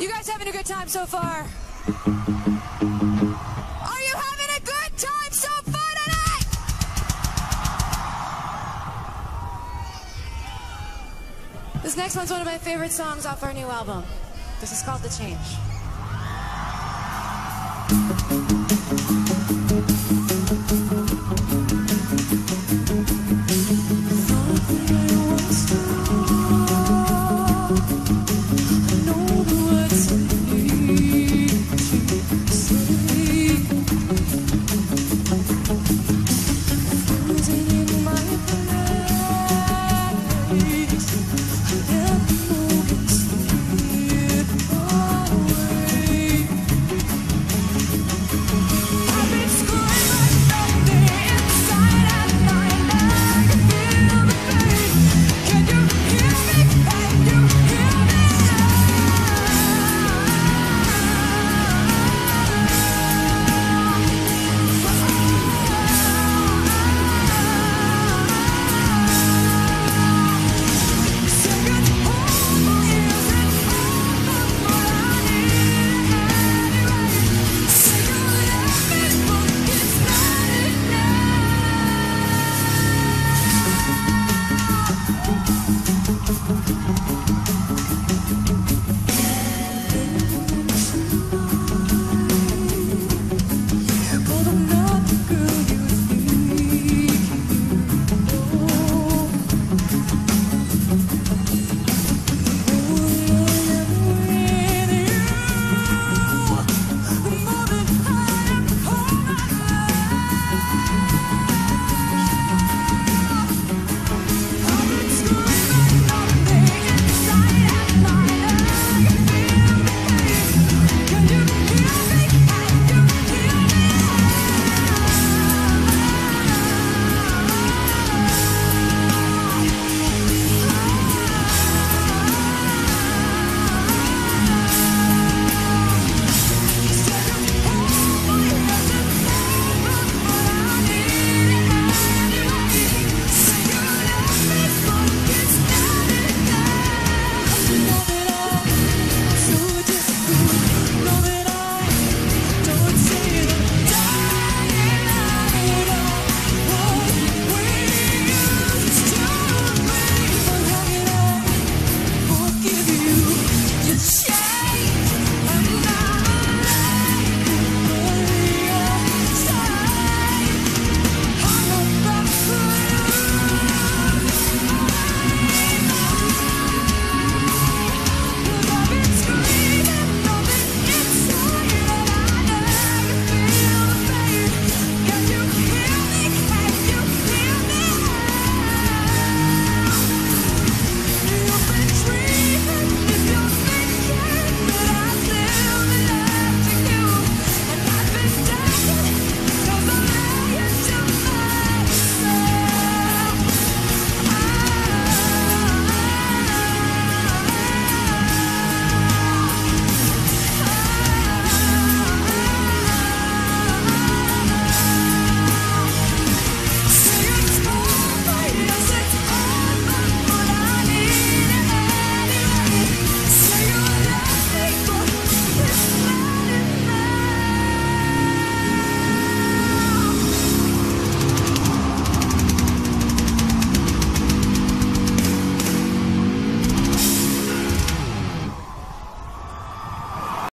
You guys having a good time so far? Are you having a good time so far tonight? This next one's one of my favorite songs off our new album. This is called The Change.